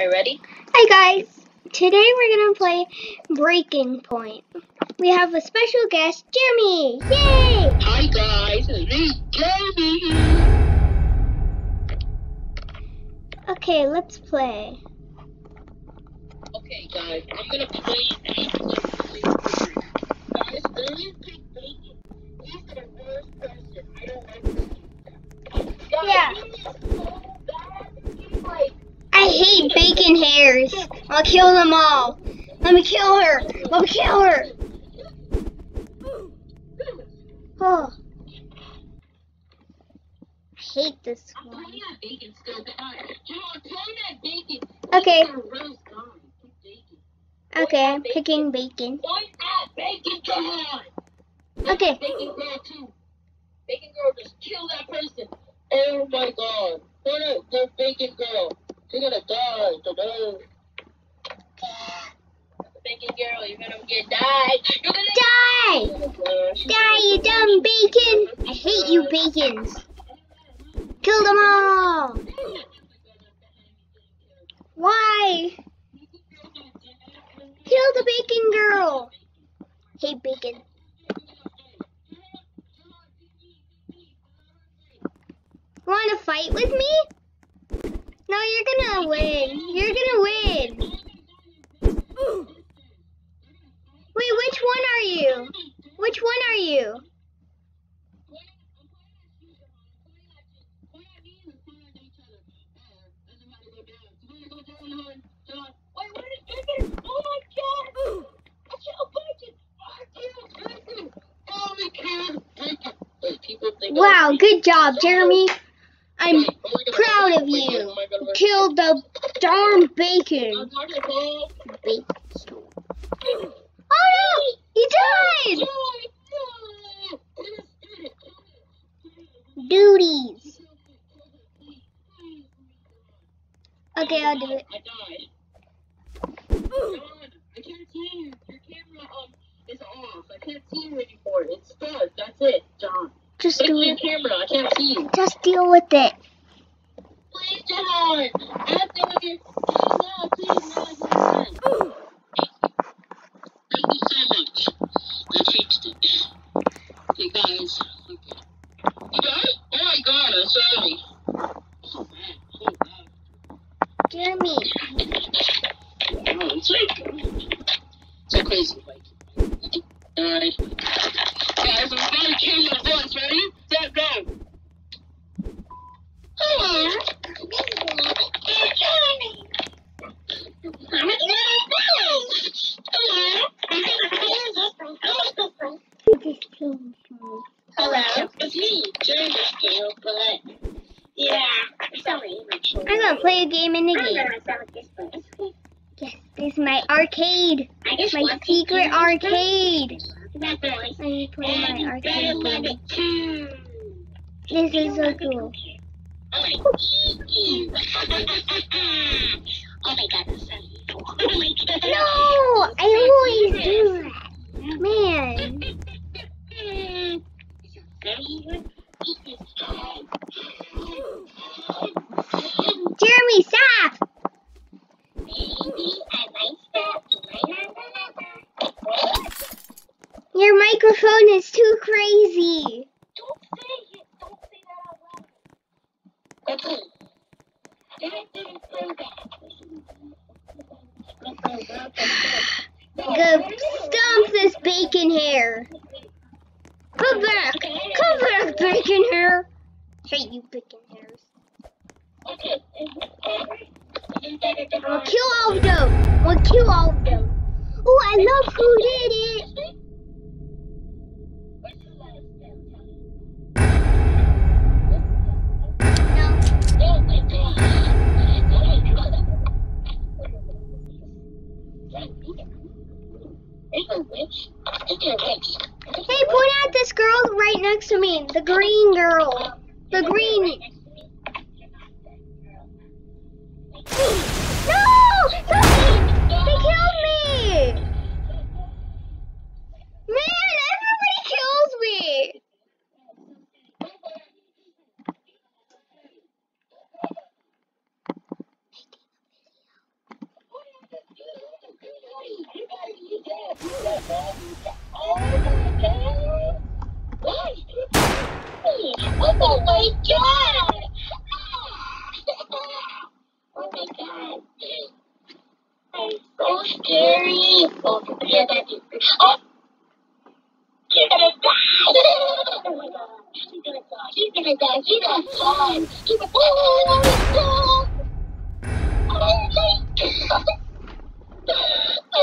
Are you ready? Hi guys! Today we're gonna play Breaking Point. We have a special guest, Jeremy! Yay! Hi guys, it's me, Jeremy. Okay, let's play. Okay guys, I'm gonna play Guys, earlier pick bacon. He's the worst person. I don't like him. Guys, Yeah. he is so bad. He's like, I hate bacon hairs. I'll kill them all. Let me kill her. Let me kill her. Oh. I hate this one. playing that bacon still bad. John, tell me that bacon. Okay. He's the roast guy. Pick bacon. Okay, I'm picking bacon. Point at Bacon Okay. Bacon Girl too. Bacon Girl just kill that person. Oh my god. Point at the Bacon Girl. You're gonna die today. Bacon Girl, you're gonna get died. You're gonna Die! Die, you dumb bacon! I hate you bacons. Kill them all! Why? Kill the bacon girl! Hate bacon. Want to fight with me? No, you're gonna win. You're gonna win. Wait, which one are you? Which one are you? Wow, good job, Jeremy. I'm proud of you. Killed the darn bacon. Bacon. Oh no! He died! Duties. Okay, I'll do it. I died. John, I can't see you. Your camera um is off. I can't see you anymore. It's stuck. That's it, John. Just Fix do your it. camera. I can't see you. Just deal with it. Please, John. After we get no, please, no, no, no. Thank you so much. I fixed it. Okay, guys. Okay. You guys? Oh Jeremy. Oh, it's like so crazy. Like, alright. Guys, I'm about to kill your voice. Ready? Set, go. Hello. Hey, Johnny. Hello. Hello. It's me, Jeremy still, but yeah, sorry, actually. I'm gonna play a game in the I'm game. gonna start with this one. It's okay. Yes, this is my arcade. I just My secret arcade. Let me play my arcade game. Oh, oh, this is so cool. Oh my oh god, that's so. Oh my god. No, I always do that. Man. Jeremy, stop! Your microphone is too crazy. Go stomp this bacon hair. Come back. Come back, bacon hair. Hate you, bacon hairs. Gonna kill all of them. I'm kill all of them. Oh, I love who did it. The green. No! no! They killed me! Man, everybody kills me! Oh, Oh my god! Oh my god! It's so scary! Oh, that's. Oh! She's gonna die! Oh my god! She's gonna die! She's gonna die! She's gonna die! Oh my god! Oh my god!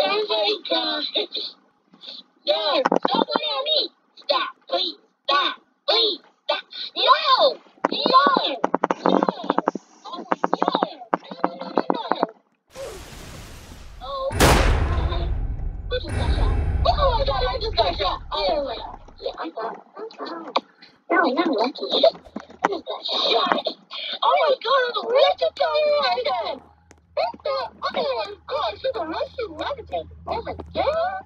Oh my god! No! Stop looking at me! Stop! Please! Stop! Please! No! No! No! Oh! Oh. Oh. Oh oh, no, I'm lucky. I just got shot. Oh my god, where's the tire I had? What the? Oh my god, she's a Russian levitate. Oh my god.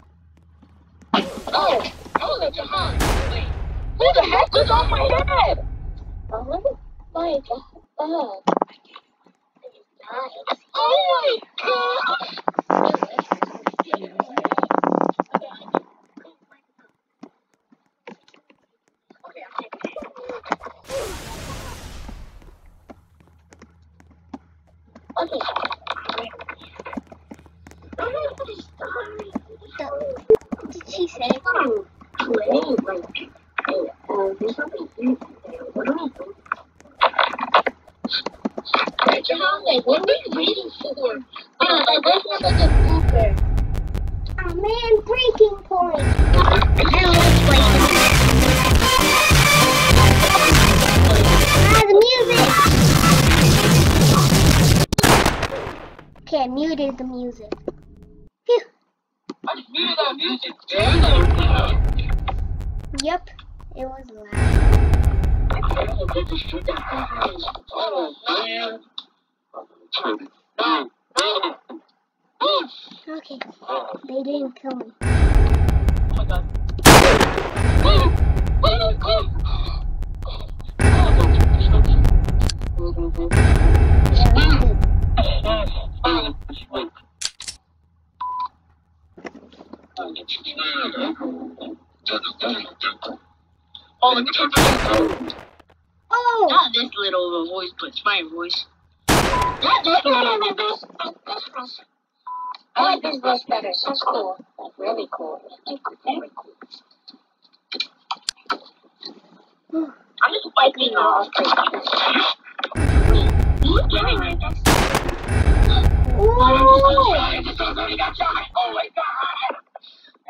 Oh, oh, that's a hand. Wait, who the heck was on my head? Oh my god. Oh my god. Okay. What did she say? Like, what are we waiting for? Uh, I wish I was a man, breaking point. Ah, the music. Okay, I muted the music. Phew. I muted that music. Yep, it was loud. Oh, man. Okay, they didn't kill me. Oh my god. Yeah, we did. Oh, let me turn this. Oh! Not this little of a voice, but it's my voice. Not this little of a voice. This voice. I like this voice better. Sounds cool. Like really cool. Like very cool. I'm just wiping off. Ooh! I just already got shot. Oh my god.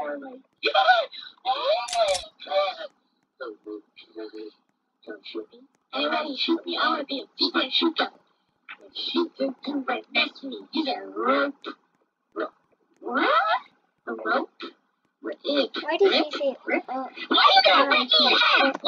Oh my god. Oh my god. Don't shoot me. Anybody shoot me, I want to be a deep shooter. Shoot them to right next to me. Use a rope. Rope. What? A rope? With it. Why did he say Rip. uh, Why you gonna break your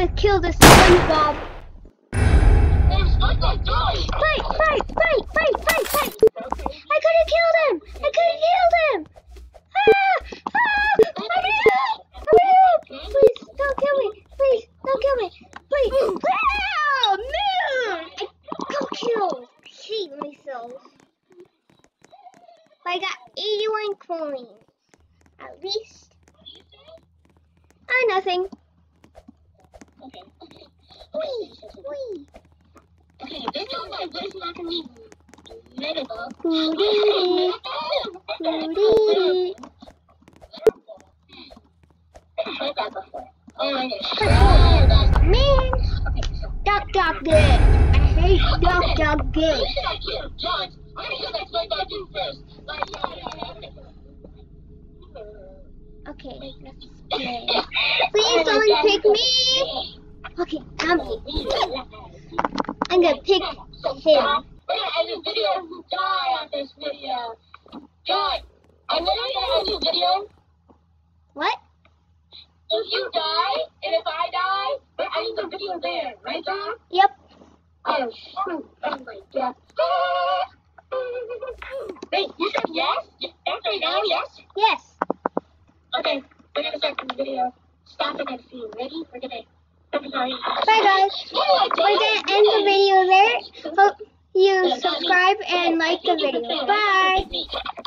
Good kill the SpongeBob. There's SpongeBob died. Fight! Fight! Fight! Fight! Fight! Fight! I could have killed him! I could have killed him! Ah! Ah! Hurry up! Hurry up! Please don't kill me! Please don't kill me! Please! Ah! Man! I got killed! I hate myself. I got 81 coins. At least. Ah, nothing. Okay, okay. Let's play. Please don't pick me. Okay, I'm picking. I'm gonna pick him. We're gonna end this video if you die on this video. John, I'm literally gonna end this video. What? If you die, and if I die, we're ending the video there, right, John? Yep. Oh. Oh, my God. Wait, you said yes? Yes right now, yes? Yes. Okay, we're gonna start the video. Stop it and see. Ready? We're gonna. I'm sorry. Bye guys. We're gonna end the video there. Hope you subscribe and like the video. Bye.